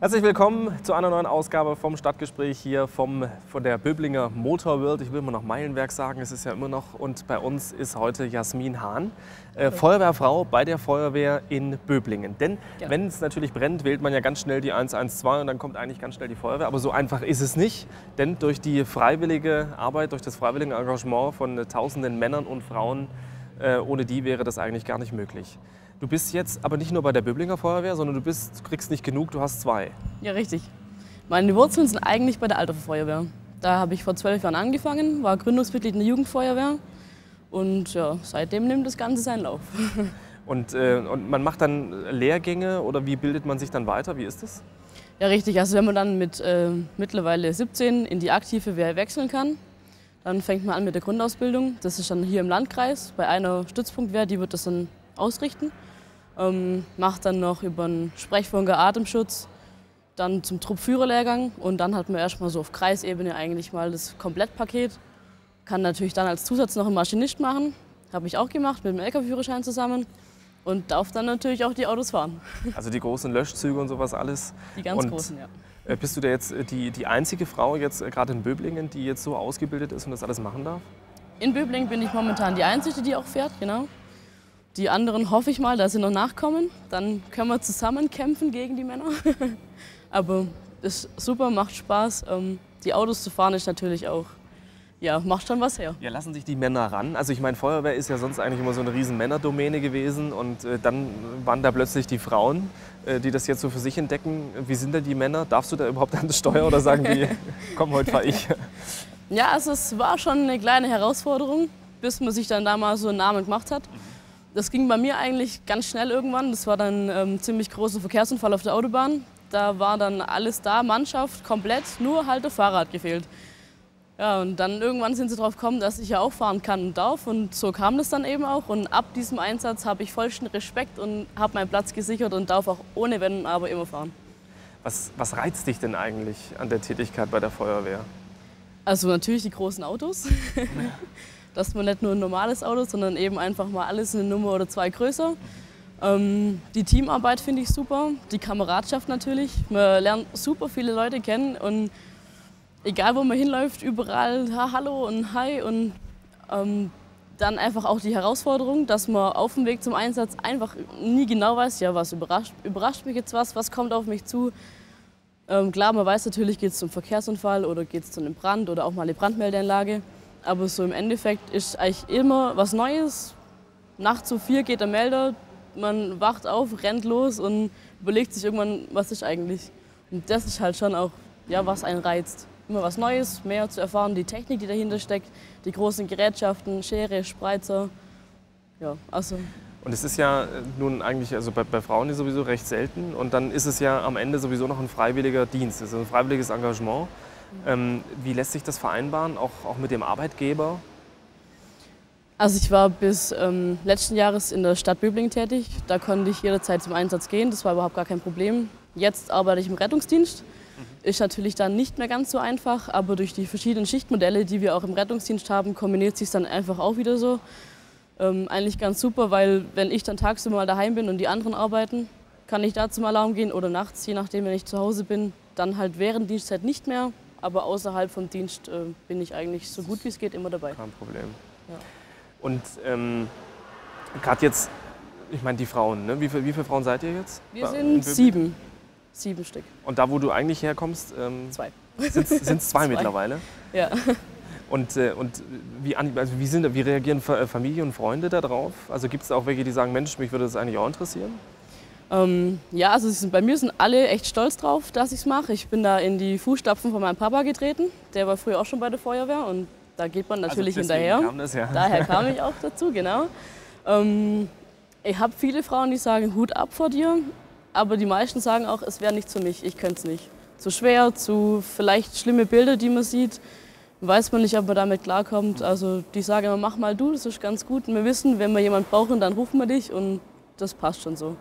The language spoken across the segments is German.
Herzlich willkommen zu einer neuen Ausgabe vom Stadtgespräch hier vom, von der Böblinger Motor World. Ich will immer noch Meilenwerk sagen, es ist ja immer noch. Und bei uns ist heute Jasmin Hahn, äh, Feuerwehrfrau bei der Feuerwehr in Böblingen. Denn Ja. wenn es natürlich brennt, wählt man ja ganz schnell die 112 und dann kommt eigentlich ganz schnell die Feuerwehr. Aber so einfach ist es nicht, denn durch die freiwillige Arbeit, durch das freiwillige Engagement von äh, tausenden Männern und Frauen, äh, ohne die wäre das eigentlich gar nicht möglich. Du bist jetzt aber nicht nur bei der Böblinger Feuerwehr, sondern du bist, kriegst nicht genug, du hast zwei. Ja, richtig. Meine Wurzeln sind eigentlich bei der Alterfeuerwehr. Da habe ich vor zwölf Jahren angefangen, war Gründungsmitglied in der Jugendfeuerwehr und ja, seitdem nimmt das Ganze seinen Lauf. Und, äh, und man macht dann Lehrgänge oder wie bildet man sich dann weiter? Wie ist das? Ja, richtig. Also wenn man dann mit äh, mittlerweile 17 in die aktive Wehr wechseln kann, dann fängt man an mit der Grundausbildung. Das ist dann hier im Landkreis bei einer Stützpunktwehr, die wird das dann ausrichten. Ähm, macht dann noch über einen Sprechfunker Atemschutz, dann zum Truppführerlehrgang und dann hat man erstmal so auf Kreisebene eigentlich mal das Komplettpaket. Kann natürlich dann als Zusatz noch einen Maschinist machen, habe ich auch gemacht mit dem LKW-Führerschein zusammen und darf dann natürlich auch die Autos fahren, Also die großen Löschzüge und sowas alles. die ganz Und- großen, ja. Äh, Bist du da jetzt äh, die, die einzige Frau jetzt äh, gerade in Böblingen, die jetzt so ausgebildet ist und das alles machen darf? In Böbling bin ich momentan die Einzige, die auch fährt, genau. Die anderen hoffe ich mal, dass sie noch nachkommen. Dann können wir zusammen kämpfen gegen die Männer. Aber ist super, macht Spaß. Ähm, Die Autos zu fahren ist natürlich auch, ja, macht schon was her. Ja, lassen sich die Männer ran? Also ich meine, Feuerwehr ist ja sonst eigentlich immer so eine riesen Männerdomäne gewesen und äh, dann waren da plötzlich die Frauen, äh, die das jetzt so für sich entdecken. Wie sind denn die Männer? Darfst du da überhaupt an das Steuer oder sagen die, komm, heute fahr ich? Ja, also es war schon eine kleine Herausforderung, bis man sich dann da mal so einen Namen gemacht hat. Das ging bei mir eigentlich ganz schnell irgendwann. Das war dann ähm, ziemlich großer Verkehrsunfall auf der Autobahn. Da war dann alles da, Mannschaft komplett, nur halt der Fahrrad gefehlt. Ja, und dann irgendwann sind sie drauf gekommen, dass ich ja auch fahren kann und darf. Und so kam das dann eben auch. Und ab diesem Einsatz habe ich vollsten Respekt und habe meinen Platz gesichert und darf auch ohne Wenn und Aber immer fahren. Was, was reizt dich denn eigentlich an der Tätigkeit bei der Feuerwehr? Also natürlich die großen Autos. Dass man nicht nur ein normales Auto, sondern eben einfach mal alles eine Nummer oder zwei größer. Ähm, die Teamarbeit finde ich super, die Kameradschaft natürlich. Man lernt super viele Leute kennen und egal wo man hinläuft, überall ha, Hallo und Hi und ähm, dann einfach auch die Herausforderung, dass man auf dem Weg zum Einsatz einfach nie genau weiß, ja, was überrascht, überrascht mich jetzt was, was kommt auf mich zu. Ähm, klar, man weiß natürlich, geht es zum Verkehrsunfall oder geht es zu einem Brand oder auch mal eine Brandmeldeanlage. Aber so im Endeffekt ist eigentlich immer was Neues. Nachts um vier geht der Melder, man wacht auf, rennt los und überlegt sich irgendwann, was ist eigentlich. Und das ist halt schon auch, ja, was einen reizt. Immer was Neues, mehr zu erfahren, die Technik, die dahinter steckt, die großen Gerätschaften, Schere, Spreizer. Ja, also Und es ist ja äh, nun eigentlich, also bei, bei Frauen ist sowieso recht selten und dann ist es ja am Ende sowieso noch ein freiwilliger Dienst, also ein freiwilliges Engagement. Ähm, wie lässt sich das vereinbaren, auch, auch mit dem Arbeitgeber? Also ich war bis ähm, letzten Jahres in der Stadt Böblingen tätig. Da konnte ich jederzeit zum Einsatz gehen. Das war überhaupt gar kein Problem. Jetzt arbeite ich im Rettungsdienst. Ist natürlich dann nicht mehr ganz so einfach, aber durch die verschiedenen Schichtmodelle, die wir auch im Rettungsdienst haben, kombiniert sich dann einfach auch wieder so. Ähm, eigentlich ganz super, weil wenn ich dann tagsüber mal daheim bin und die anderen arbeiten, kann ich da zum Alarm gehen oder nachts, je nachdem, wenn ich zu Hause bin, dann halt während Dienstzeit nicht mehr. Aber außerhalb vom Dienst äh, bin ich eigentlich so gut wie es geht immer dabei. Kein Problem. Ja. Und ähm, gerade jetzt, ich meine die Frauen, ne? wie, viel, wie viele Frauen seid ihr jetzt? Wir sind sieben. Sieben Stück. Und da, wo du eigentlich herkommst, ähm, Zwei. sind es zwei, mittlerweile. Ja. Und, äh, und wie, also wie, sind, wie reagieren äh, Familie und Freunde darauf? Also gibt es auch welche, die sagen, Mensch, mich würde das eigentlich auch interessieren? Ähm, ja, also sind, bei mir sind alle echt stolz drauf, dass ich es mache. Ich bin da in die Fußstapfen von meinem Papa getreten. Der war früher auch schon bei der Feuerwehr und da geht man natürlich also hinterher. Kam das, ja. Daher kam ich auch dazu, genau. Ähm, ich habe viele Frauen, die sagen, Hut ab vor dir. Aber die meisten sagen auch, es wäre nichts für mich, ich könnte es nicht. Zu schwer, zu vielleicht schlimme Bilder, die man sieht. Weiß man nicht, ob man damit klarkommt. Also die sagen immer, mach mal du, das ist ganz gut. Und wir wissen, wenn wir jemanden brauchen, dann rufen wir dich und das passt schon so.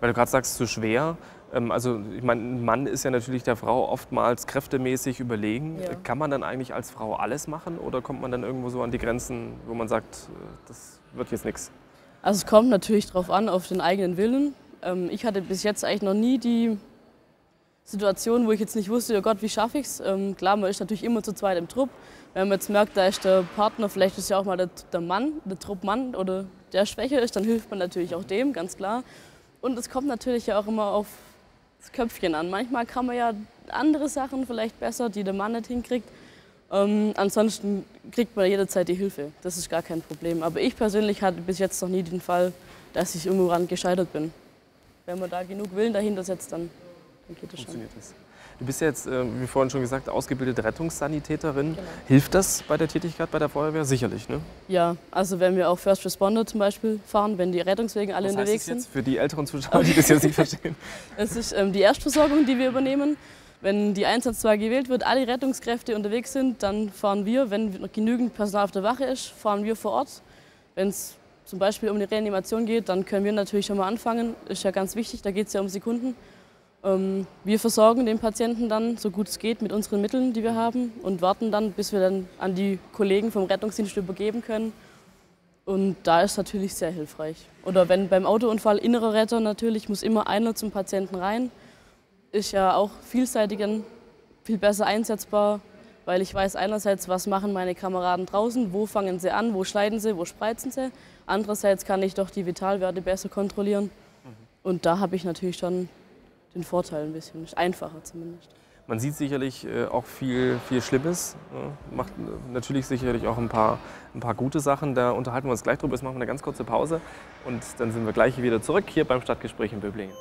Weil du gerade sagst, zu schwer. Ähm, Also ich meine, ein Mann ist ja natürlich der Frau oftmals kräftemäßig überlegen. Ja. Kann man dann eigentlich als Frau alles machen oder kommt man dann irgendwo so an die Grenzen, wo man sagt, äh, das wird jetzt nichts? Also es kommt natürlich darauf an, auf den eigenen Willen. Ähm, ich hatte bis jetzt eigentlich noch nie die Situationen, wo ich jetzt nicht wusste, oh Gott, wie schaffe ich es. Ähm, klar, man ist natürlich immer zu zweit im Trupp. Wenn man jetzt merkt, da ist der Partner, vielleicht ist ja auch mal der, der Mann, der Truppmann oder der schwächer ist, dann hilft man natürlich auch dem, ganz klar. Und es kommt natürlich ja auch immer auf das Köpfchen an. Manchmal kann man ja andere Sachen vielleicht besser, die der Mann nicht hinkriegt. Ähm, ansonsten kriegt man jederzeit die Hilfe. Das ist gar kein Problem. Aber ich persönlich hatte bis jetzt noch nie den Fall, dass ich irgendwo ran gescheitert bin. Wenn man da genug Willen dahinter setzt, dann, dann geht das schon. Das. Du bist ja jetzt, äh, wie vorhin schon gesagt, ausgebildete Rettungssanitäterin. Genau. Hilft das bei der Tätigkeit bei der Feuerwehr? Sicherlich, ne? Ja, also wenn wir auch First Responder zum Beispiel fahren, wenn die Rettungswegen alle Was unterwegs heißt das jetzt sind. Für die älteren Zuschauer, die das jetzt nicht verstehen. Es ist ähm, die Erstversorgung, die wir übernehmen. Wenn die 112 gewählt wird, alle Rettungskräfte unterwegs sind, dann fahren wir, wenn noch genügend Personal auf der Wache ist, fahren wir vor Ort. Wenn es zum Beispiel um eine Reanimation geht, dann können wir natürlich schon mal anfangen. Ist ja ganz wichtig, da geht es ja um Sekunden. Ähm, wir versorgen den Patienten dann, so gut es geht, mit unseren Mitteln, die wir haben und warten dann, bis wir dann an die Kollegen vom Rettungsdienst übergeben können. Und da ist natürlich sehr hilfreich. Oder wenn beim Autounfall innerer Retter natürlich muss immer einer zum Patienten rein ist ja auch vielseitig viel besser einsetzbar, weil ich weiß einerseits, was machen meine Kameraden draußen, wo fangen sie an, wo schneiden sie, wo spreizen sie. Andererseits kann ich doch die Vitalwerte besser kontrollieren. Mhm. Und da habe ich natürlich schon den Vorteil ein bisschen, einfacher zumindest. Man sieht sicherlich äh, auch viel, viel Schlimmes, ne? macht natürlich sicherlich auch ein paar, ein paar gute Sachen. Da unterhalten wir uns gleich drüber. Jetzt machen wir eine ganz kurze Pause und dann sind wir gleich wieder zurück hier beim Stadtgespräch in Böblingen.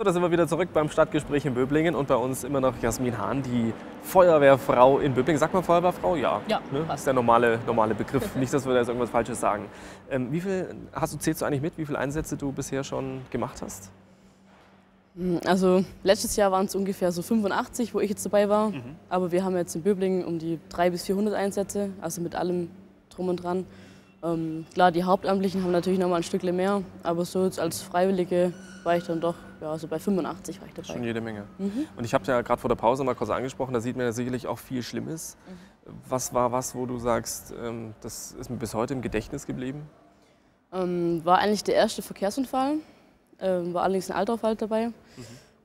So, da sind wir wieder zurück beim Stadtgespräch in Böblingen und bei uns immer noch Jasmin Hahn, die Feuerwehrfrau in Böblingen. Sagt man Feuerwehrfrau? Ja. Ja. Ne? Das ist der normale, normale Begriff. Nicht, dass wir da jetzt irgendwas Falsches sagen. Ähm, wie viel hast du, zählst du eigentlich mit, wie viele Einsätze du bisher schon gemacht hast? Hm, also letztes Jahr waren es ungefähr so 85, wo ich jetzt dabei war. Mhm. Aber wir haben jetzt in Böblingen um die 300 bis 400 Einsätze, also mit allem drum und dran. Ähm, klar, die Hauptamtlichen haben natürlich noch mal ein Stückchen mehr, aber so jetzt als Freiwillige war ich dann doch ja, so bei 85 war ich dabei. Schon jede Menge. Mhm. Und ich habe ja gerade vor der Pause mal kurz angesprochen, da sieht man ja sicherlich auch viel Schlimmes. Mhm. Was war was, wo du sagst, ähm, das ist mir bis heute im Gedächtnis geblieben? Ähm, war eigentlich der erste Verkehrsunfall, ähm, war allerdings ein Alteraufall dabei. Mhm.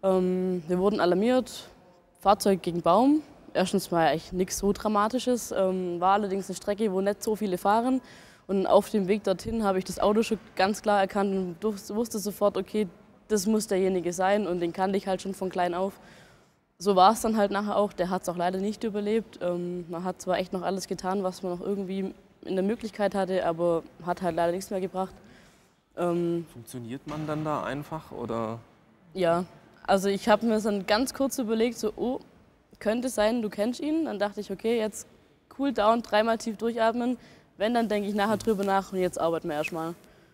Ähm, wir wurden alarmiert, Fahrzeug gegen Baum. Erstens mal eigentlich nichts so Dramatisches, ähm, war allerdings eine Strecke, wo nicht so viele fahren. Und auf dem Weg dorthin habe ich das Auto schon ganz klar erkannt und wusste sofort, okay, das muss derjenige sein und den kannte ich halt schon von klein auf. So war es dann halt nachher auch. Der hat es auch leider nicht überlebt. Ähm, man hat zwar echt noch alles getan, was man noch irgendwie in der Möglichkeit hatte, aber hat halt leider nichts mehr gebracht. Ähm, Funktioniert man dann da einfach oder? Ja, also ich habe mir dann ganz kurz überlegt, so, oh, könnte sein, du kennst ihn. Dann dachte ich, okay, jetzt cool down, dreimal tief durchatmen, wenn, dann denke ich nachher drüber nach und jetzt arbeiten wir erstmal.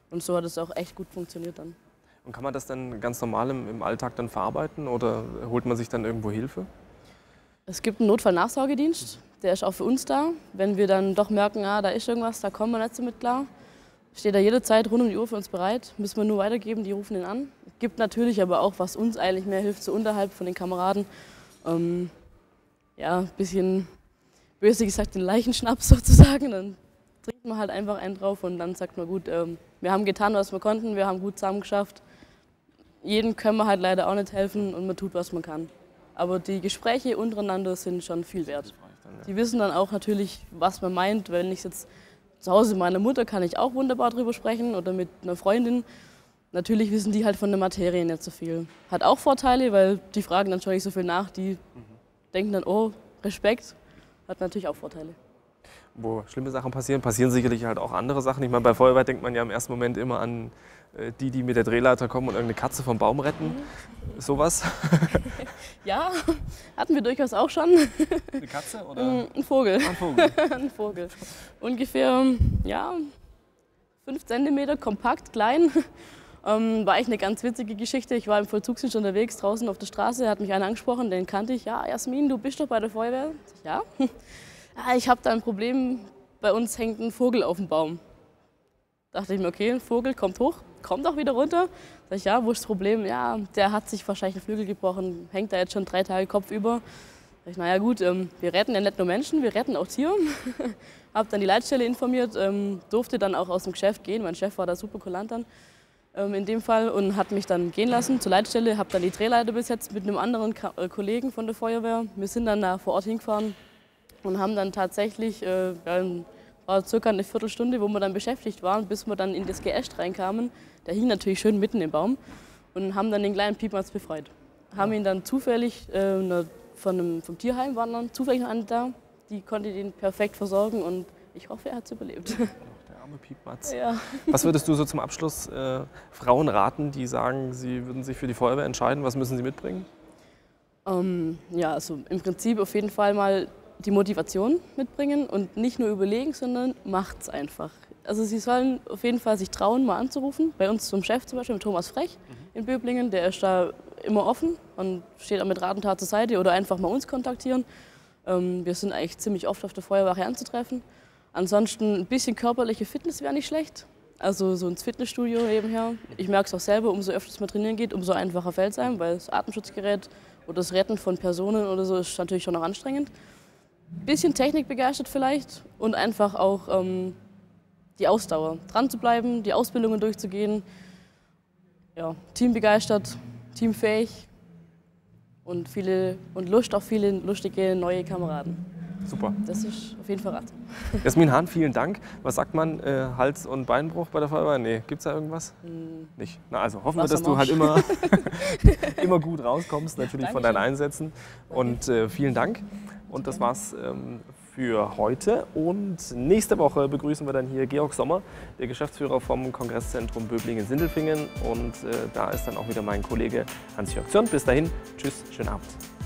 Und so hat es auch echt gut funktioniert dann. Und kann man das dann ganz normal im, im Alltag dann verarbeiten oder holt man sich dann irgendwo Hilfe? Es gibt einen Notfallnachsorgedienst, der ist auch für uns da. Wenn wir dann doch merken, ah, da ist irgendwas, da kommen wir nicht so mit klar, steht er jederzeit rund um die Uhr für uns bereit. Müssen wir nur weitergeben, die rufen ihn an. Gibt natürlich aber auch, was uns eigentlich mehr hilft, so unterhalb von den Kameraden. Ähm, ja, ein bisschen böse gesagt, den Leichenschnaps sozusagen. Dann trinkt man halt einfach einen drauf und dann sagt man, gut, ähm, wir haben getan, was wir konnten, wir haben gut zusammen geschafft. Jeden können wir halt leider auch nicht helfen und man tut, was man kann. Aber die Gespräche untereinander sind schon viel wert. Die wissen dann auch natürlich, was man meint. Wenn ich jetzt zu Hause meiner Mutter kann ich auch wunderbar drüber sprechen oder mit einer Freundin. Natürlich wissen die halt von der Materie nicht so viel. Hat auch Vorteile, weil die fragen dann schon nicht so viel nach. Die mhm. denken dann, oh, Respekt. Hat natürlich auch Vorteile wo schlimme Sachen passieren, passieren sicherlich halt auch andere Sachen. Ich meine, bei Feuerwehr denkt man ja im ersten Moment immer an äh, die, die mit der Drehleiter kommen und irgendeine Katze vom Baum retten. Mhm. Sowas. ja, hatten wir durchaus auch schon. Eine Katze oder? Mm, ein Vogel. Ah, ein Vogel. ein Vogel. Ungefähr, ja, fünf Zentimeter, kompakt, klein. Ähm, war eigentlich eine ganz witzige Geschichte. Ich war im Vollzugsdienst unterwegs, draußen auf der Straße, hat mich einer angesprochen, den kannte ich. Ja, Jasmin, du bist doch bei der Feuerwehr? Ja ah, ich habe da ein Problem, bei uns hängt ein Vogel auf dem Baum. Dachte ich mir, okay, ein Vogel kommt hoch, kommt auch wieder runter. Sag ich, ja, wo ist das Problem? Ja, der hat sich wahrscheinlich einen Flügel gebrochen, hängt da jetzt schon drei Tage Kopf über. Sag ich, naja gut, ähm, wir retten ja nicht nur Menschen, wir retten auch Tiere. hab dann die Leitstelle informiert, ähm, durfte dann auch aus dem Geschäft gehen, mein Chef war da super kulant dann. ähm, in dem Fall und hat mich dann gehen lassen zur Leitstelle, habe dann die Drehleiter besetzt mit einem anderen Ka äh, Kollegen von der Feuerwehr. Wir sind dann da vor Ort hingefahren und haben dann tatsächlich, äh, ja, war circa eine Viertelstunde, wo wir dann beschäftigt waren, bis wir dann in das Geäst reinkamen. Der hing natürlich schön mitten im Baum und haben dann den kleinen Piepmatz befreit. Haben ihn dann zufällig äh, von einem, vom Tierheim waren dann zufällig noch da, die konnte ihn perfekt versorgen und ich hoffe, er hat es überlebt. Der arme Piepmatz. Ja. Was würdest du so zum Abschluss äh, Frauen raten, die sagen, sie würden sich für die Feuerwehr entscheiden? Was müssen sie mitbringen? Ähm, ja, also im Prinzip auf jeden Fall mal die Motivation mitbringen und nicht nur überlegen, sondern macht's einfach. Also sie sollen auf jeden Fall sich trauen, mal anzurufen. Bei uns zum Chef zum Beispiel, Thomas Frech mhm. in Böblingen, der ist da immer offen und steht auch mit Rat und Tat zur Seite oder einfach mal uns kontaktieren. Ähm, wir sind eigentlich ziemlich oft auf der Feuerwache anzutreffen. Ansonsten ein bisschen körperliche Fitness wäre nicht schlecht. Also so ins Fitnessstudio nebenher. Ich merke es auch selber, umso öfter man trainieren geht, umso einfacher fällt es einem, weil das Atemschutzgerät oder das Retten von Personen oder so ist natürlich schon noch anstrengend. Ein bisschen Technik begeistert vielleicht und einfach auch ähm, die Ausdauer. Dran zu bleiben, die Ausbildungen durchzugehen. Ja, teambegeistert, teamfähig und, viele, und Lust auf viele lustige neue Kameraden. Super. Das ist auf jeden Fall Rat. Jasmin Hahn, vielen Dank. Was sagt man? Äh, Hals- und Beinbruch bei der Feuerwehr? Nee, gibt es da irgendwas? Hm. Nicht. Na also hoffen wir, dass du halt immer, immer gut rauskommst, natürlich Dankeschön. von deinen Einsätzen. Und äh, vielen Dank. Und das war's ähm, für heute. Und nächste Woche begrüßen wir dann hier Georg Sommer, der Geschäftsführer vom Kongresszentrum Böblingen-Sindelfingen. Und äh, da ist dann auch wieder mein Kollege Hans-Jörg Zürn. Bis dahin, tschüss, schönen Abend.